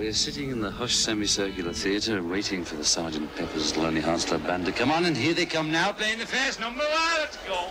We are sitting in the hush semicircular theatre waiting for the Sergeant Pepper's Lonely Hearts Club Band to come on, and here they come now playing the first number. Let's go.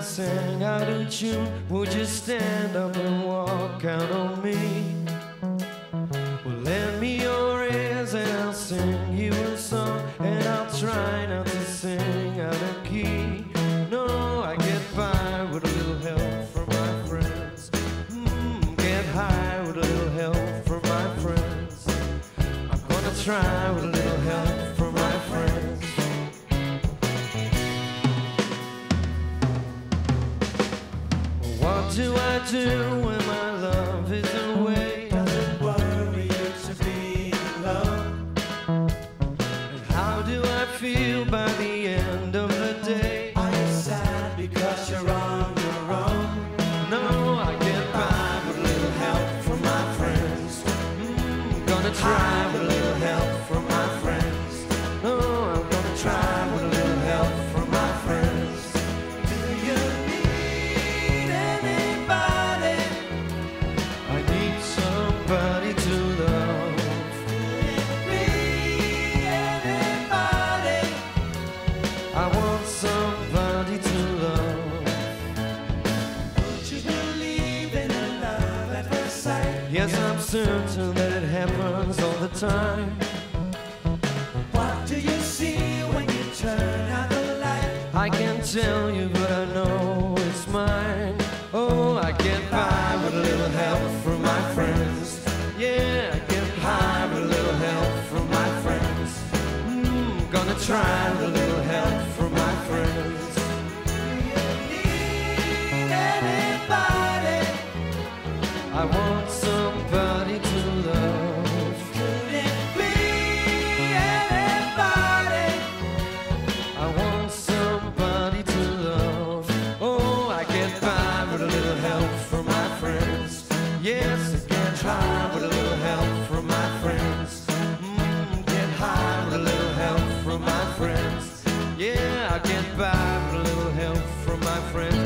I sang out tune, would you stand up and walk out on me? Well, lend me your ears and I'll sing you a song, and I'll try not to sing out of key. No, I get by with a little help from my friends. Mm, get high with a little help from my friends. I'm gonna try with a little do I do when my love is away? Does it worry you to be alone? And how do I feel by the end? certain that it happens all the time. What do you see when you turn out the light? I can't tell you, but I know it's mine. Oh, I can't by with a little help. goodbye, a little help from my friends.